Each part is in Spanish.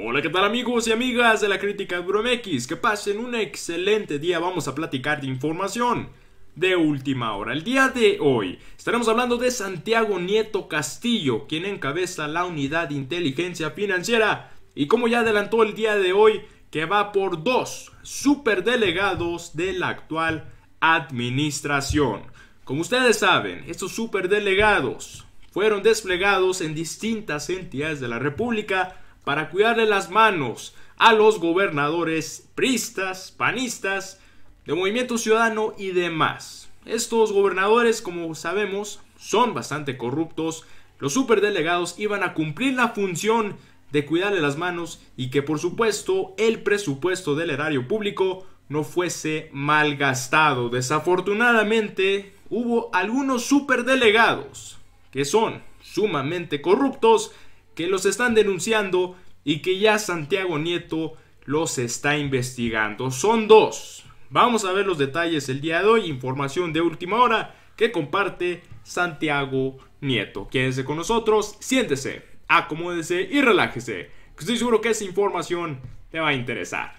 Hola, ¿qué tal amigos y amigas de la crítica Bromex? Que pasen un excelente día, vamos a platicar de información de última hora. El día de hoy estaremos hablando de Santiago Nieto Castillo, quien encabeza la unidad de inteligencia financiera y como ya adelantó el día de hoy, que va por dos superdelegados de la actual administración. Como ustedes saben, estos superdelegados fueron desplegados en distintas entidades de la República para cuidarle las manos a los gobernadores pristas, panistas, de Movimiento Ciudadano y demás. Estos gobernadores, como sabemos, son bastante corruptos. Los superdelegados iban a cumplir la función de cuidarle las manos y que por supuesto el presupuesto del erario público no fuese malgastado. Desafortunadamente hubo algunos superdelegados que son sumamente corruptos que los están denunciando y que ya Santiago Nieto los está investigando. Son dos. Vamos a ver los detalles el día de hoy, información de última hora que comparte Santiago Nieto. Quédese con nosotros, siéntese, acomódese y relájese, estoy seguro que esa información te va a interesar.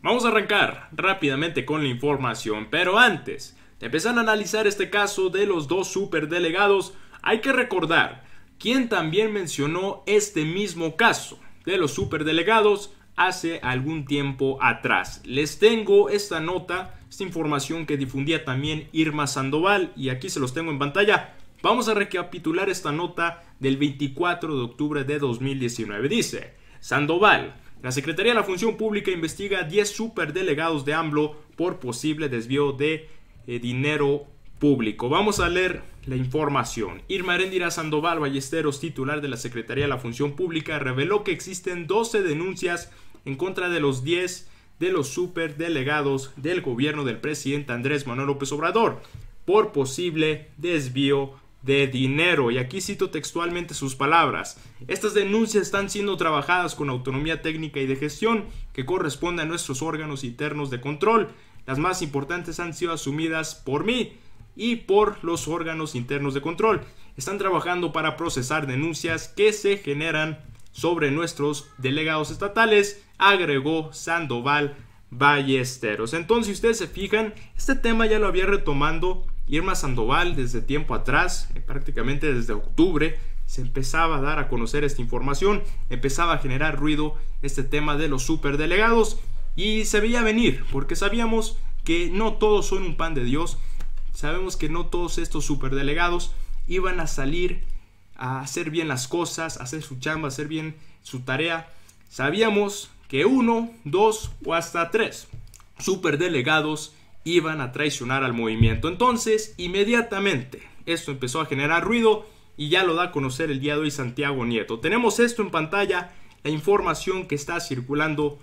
Vamos a arrancar rápidamente con la información, pero antes de empezar a analizar este caso de los dos superdelegados, hay que recordar quién también mencionó este mismo caso de los superdelegados hace algún tiempo atrás. Les tengo esta nota, esta información que difundía también Irma Sandoval y aquí se los tengo en pantalla. Vamos a recapitular esta nota del 24 de octubre de 2019. Dice, Sandoval, la Secretaría de la Función Pública investiga 10 superdelegados de AMLO por posible desvío de eh, dinero público. Vamos a leer la información. Irma Arendira Sandoval Ballesteros, titular de la Secretaría de la Función Pública, reveló que existen 12 denuncias en contra de los 10 de los superdelegados del gobierno del presidente Andrés Manuel López Obrador por posible desvío de dinero. Y aquí cito textualmente sus palabras. Estas denuncias están siendo trabajadas con autonomía técnica y de gestión que corresponde a nuestros órganos internos de control. Las más importantes han sido asumidas por mí y por los órganos internos de control. Están trabajando para procesar denuncias que se generan sobre nuestros delegados estatales, agregó Sandoval Ballesteros. Entonces, si ustedes se fijan, este tema ya lo había retomando Irma Sandoval desde tiempo atrás, eh, prácticamente desde octubre, se empezaba a dar a conocer esta información, empezaba a generar ruido este tema de los superdelegados y se veía venir, porque sabíamos que no todos son un pan de Dios, sabemos que no todos estos superdelegados iban a salir a hacer bien las cosas, a hacer su chamba, a hacer bien su tarea. Sabíamos que uno, dos o hasta tres superdelegados iban a traicionar al movimiento. Entonces, inmediatamente, esto empezó a generar ruido y ya lo da a conocer el día de hoy Santiago Nieto. Tenemos esto en pantalla, la información que está circulando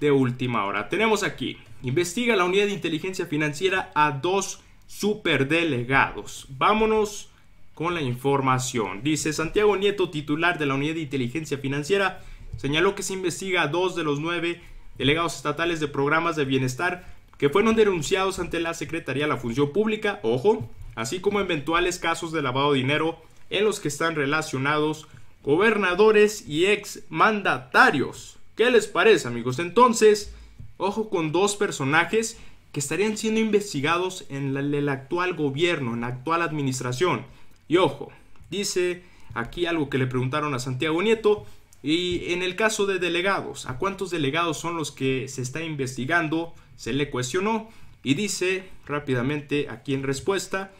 de última hora. Tenemos aquí, investiga la unidad de inteligencia financiera a dos superdelegados. Vámonos con la información. Dice Santiago Nieto, titular de la unidad de inteligencia financiera, señaló que se investiga a dos de los nueve delegados estatales de programas de bienestar que fueron denunciados ante la Secretaría de la Función Pública, ojo, así como eventuales casos de lavado de dinero en los que están relacionados gobernadores y ex mandatarios. ¿Qué les parece, amigos? Entonces, ojo con dos personajes que estarían siendo investigados en el actual gobierno, en la actual administración. Y ojo, dice aquí algo que le preguntaron a Santiago Nieto, y en el caso de delegados, ¿a cuántos delegados son los que se está investigando? Se le cuestionó y dice rápidamente aquí en respuesta,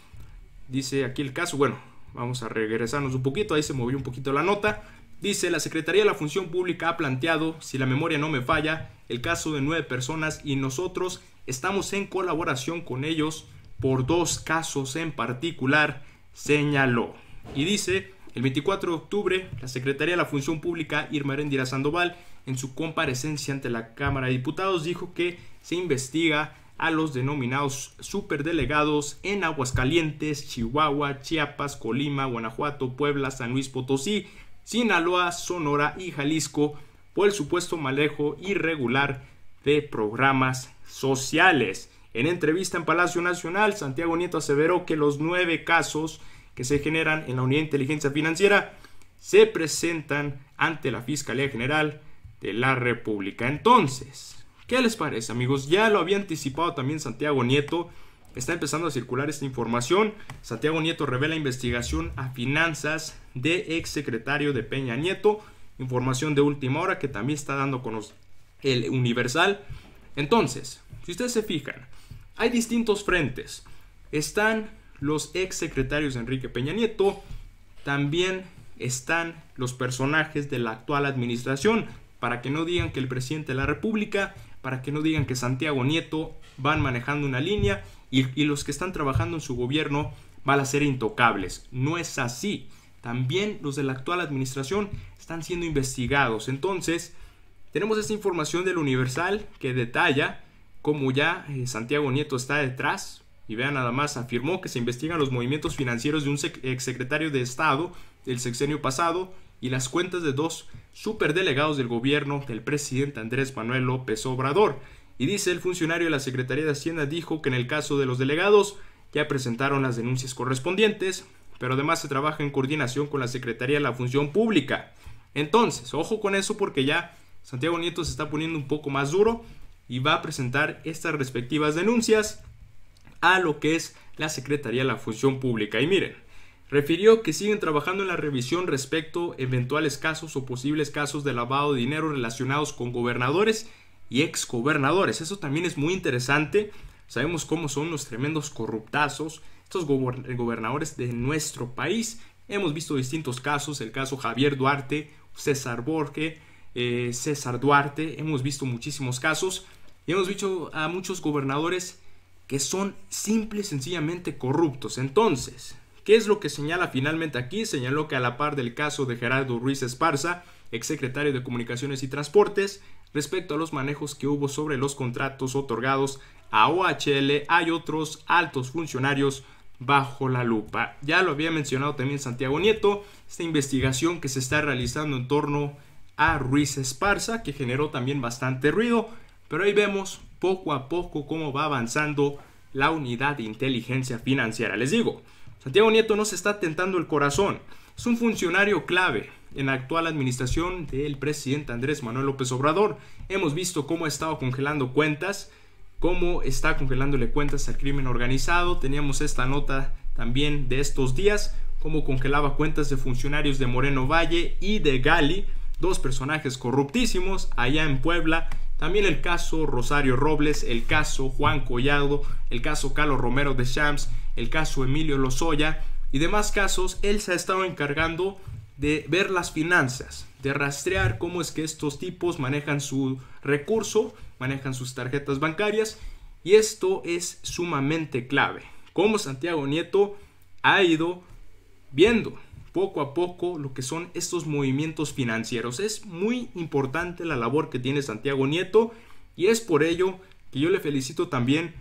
dice aquí el caso, bueno, vamos a regresarnos un poquito, ahí se movió un poquito la nota. Dice, la Secretaría de la Función Pública ha planteado, si la memoria no me falla, el caso de nueve personas y nosotros estamos en colaboración con ellos por dos casos en particular, señaló. Y dice, el 24 de octubre, la Secretaría de la Función Pública, Irma Erendira Sandoval, en su comparecencia ante la Cámara de Diputados, dijo que se investiga a los denominados superdelegados en Aguascalientes, Chihuahua, Chiapas, Colima, Guanajuato, Puebla, San Luis Potosí, Sinaloa, Sonora y Jalisco por el supuesto manejo irregular de programas sociales. En entrevista en Palacio Nacional, Santiago Nieto aseveró que los nueve casos que se generan en la Unidad de Inteligencia Financiera se presentan ante la Fiscalía General de la República. Entonces, ¿qué les parece amigos? Ya lo había anticipado también Santiago Nieto. Está empezando a circular esta información. Santiago Nieto revela investigación a finanzas de ex secretario de Peña Nieto. Información de última hora que también está dando con el Universal. Entonces, si ustedes se fijan, hay distintos frentes. Están los ex secretarios de Enrique Peña Nieto. También están los personajes de la actual administración. Para que no digan que el presidente de la República, para que no digan que Santiago Nieto van manejando una línea y, los que están trabajando en su gobierno van a ser intocables. No es así. También los de la actual administración están siendo investigados. Entonces, tenemos esta información del Universal que detalla cómo ya eh, Santiago Nieto está detrás. Y vean nada más, afirmó que se investigan los movimientos financieros de un exsecretario de Estado del sexenio pasado y las cuentas de dos superdelegados del gobierno del presidente Andrés Manuel López Obrador. Y dice el funcionario de la Secretaría de Hacienda dijo que en el caso de los delegados ya presentaron las denuncias correspondientes, pero además se trabaja en coordinación con la Secretaría de la Función Pública. Entonces, ojo con eso porque ya Santiago Nieto se está poniendo un poco más duro y va a presentar estas respectivas denuncias a lo que es la Secretaría de la Función Pública. Y miren, refirió que siguen trabajando en la revisión respecto a eventuales casos o posibles casos de lavado de dinero relacionados con gobernadores y exgobernadores. Eso también es muy interesante. Sabemos cómo son los tremendos corruptazos, estos gobernadores de nuestro país. Hemos visto distintos casos, el caso Javier Duarte, César Borge, eh, César Duarte, hemos visto muchísimos casos y hemos visto a muchos gobernadores que son simple y sencillamente corruptos. Entonces, ¿qué es lo que señala finalmente aquí? Señaló que a la par del caso de Gerardo Ruiz Esparza, exsecretario de Comunicaciones y Transportes, respecto a los manejos que hubo sobre los contratos otorgados a OHL, hay otros altos funcionarios bajo la lupa. Ya lo había mencionado también Santiago Nieto, esta investigación que se está realizando en torno a Ruiz Esparza, que generó también bastante ruido, pero ahí vemos poco a poco cómo va avanzando la unidad de inteligencia financiera. Les digo, Santiago Nieto no se está tentando el corazón, es un funcionario clave en la actual administración del presidente Andrés Manuel López Obrador. Hemos visto cómo ha estado congelando cuentas, cómo está congelándole cuentas al crimen organizado. Teníamos esta nota también de estos días, cómo congelaba cuentas de funcionarios de Moreno Valle y de Gali, dos personajes corruptísimos allá en Puebla también el caso Rosario Robles, el caso Juan Collado, el caso Carlos Romero de Shams, el caso Emilio Lozoya y demás casos, él se ha estado encargando de ver las finanzas, de rastrear cómo es que estos tipos manejan su recurso, manejan sus tarjetas bancarias y esto es sumamente clave. Cómo Santiago Nieto ha ido viendo poco a poco lo que son estos movimientos financieros. Es muy importante la labor que tiene Santiago Nieto y es por ello que yo le felicito también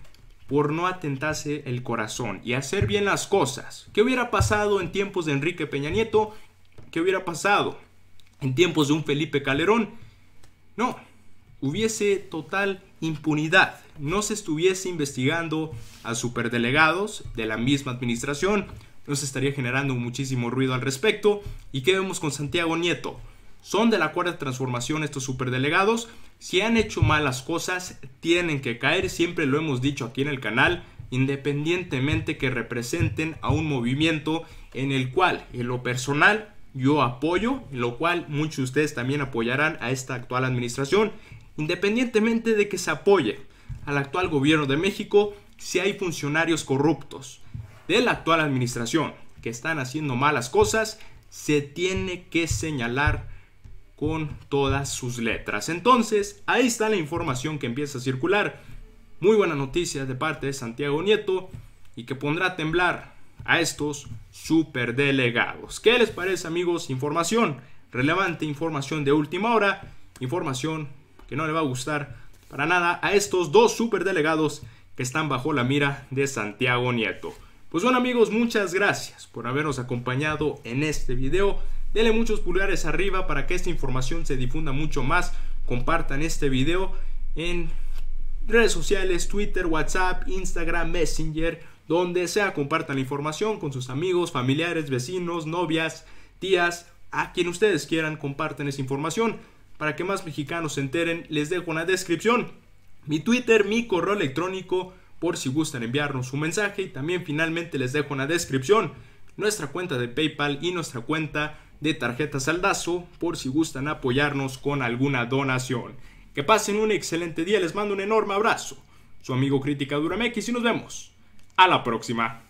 por no atentarse el corazón y hacer bien las cosas. ¿Qué hubiera pasado en tiempos de Enrique Peña Nieto? ¿Qué hubiera pasado en tiempos de un Felipe Calderón? No, hubiese total impunidad. No se estuviese investigando a superdelegados de la misma administración, nos estaría generando muchísimo ruido al respecto. ¿Y qué vemos con Santiago Nieto? Son de la cuarta transformación estos superdelegados. Si han hecho malas cosas, tienen que caer. Siempre lo hemos dicho aquí en el canal. Independientemente que representen a un movimiento en el cual, en lo personal, yo apoyo, en lo cual muchos de ustedes también apoyarán a esta actual administración. Independientemente de que se apoye al actual gobierno de México, si hay funcionarios corruptos, de la actual administración que están haciendo malas cosas, se tiene que señalar con todas sus letras. Entonces, ahí está la información que empieza a circular. Muy buena noticia de parte de Santiago Nieto y que pondrá a temblar a estos superdelegados. ¿Qué les parece amigos? Información relevante, información de última hora, información que no le va a gustar para nada a estos dos superdelegados que están bajo la mira de Santiago Nieto. Pues bueno amigos, muchas gracias por habernos acompañado en este video. Denle muchos pulgares arriba para que esta información se difunda mucho más. Compartan este video en redes sociales, Twitter, WhatsApp, Instagram, Messenger, donde sea compartan la información con sus amigos, familiares, vecinos, novias, tías, a quien ustedes quieran comparten esa información. Para que más mexicanos se enteren, les dejo una descripción mi Twitter, mi correo electrónico, por si gustan enviarnos un mensaje. Y también finalmente les dejo en la descripción nuestra cuenta de PayPal y nuestra cuenta de tarjeta saldazo, por si gustan apoyarnos con alguna donación. Que pasen un excelente día, les mando un enorme abrazo. Su amigo Crítica Duramex y nos vemos. A la próxima.